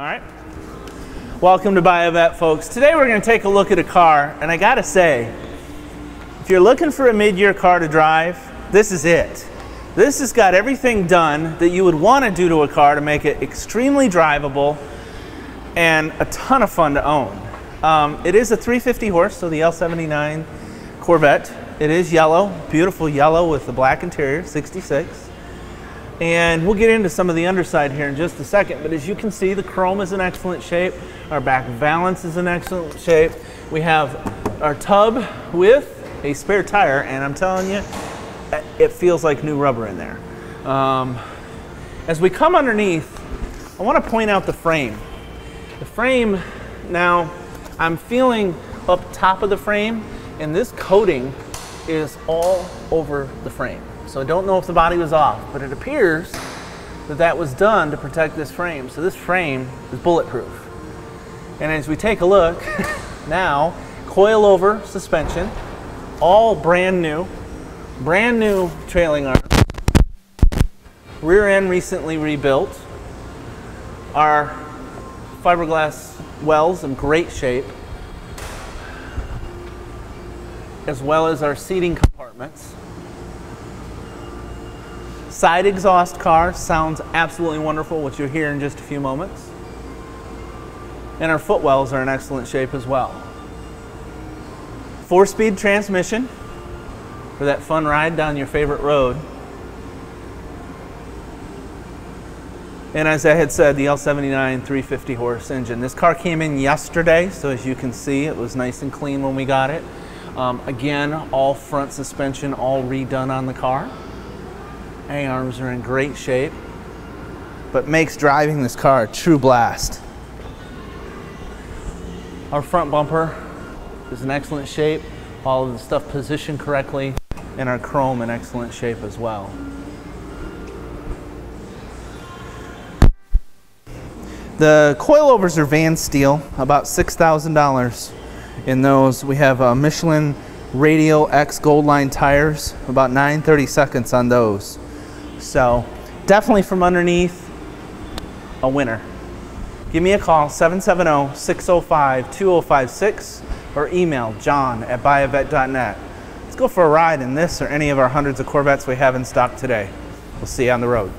All right. Welcome to Buy a Vette, folks. Today we're going to take a look at a car, and I got to say, if you're looking for a mid-year car to drive, this is it. This has got everything done that you would want to do to a car to make it extremely drivable and a ton of fun to own. Um, it is a 350 horse, so the L79 Corvette. It is yellow, beautiful yellow with the black interior, 66. And we'll get into some of the underside here in just a second, but as you can see, the chrome is in excellent shape. Our back valance is in excellent shape. We have our tub with a spare tire, and I'm telling you, it feels like new rubber in there. Um, as we come underneath, I want to point out the frame. The frame, now, I'm feeling up top of the frame, and this coating is all over the frame. So I don't know if the body was off, but it appears that that was done to protect this frame. So this frame is bulletproof. And as we take a look, now coil-over suspension, all brand new, brand new trailing arm, rear end recently rebuilt, our fiberglass wells in great shape, as well as our seating compartments. Side exhaust car sounds absolutely wonderful, which you'll hear in just a few moments. And our footwells are in excellent shape as well. Four-speed transmission for that fun ride down your favorite road. And as I had said, the L79 350 horse engine. This car came in yesterday, so as you can see, it was nice and clean when we got it. Um, again, all front suspension, all redone on the car. A-arms are in great shape, but makes driving this car a true blast. Our front bumper is in excellent shape, all of the stuff positioned correctly, and our chrome in excellent shape as well. The coilovers are van steel, about $6,000 in those. We have uh, Michelin Radial X Gold Line tires, about 930 seconds on those. So definitely from underneath, a winner. Give me a call, 770-605-2056 or email john at buyavette.net. Let's go for a ride in this or any of our hundreds of Corvettes we have in stock today. We'll see you on the road.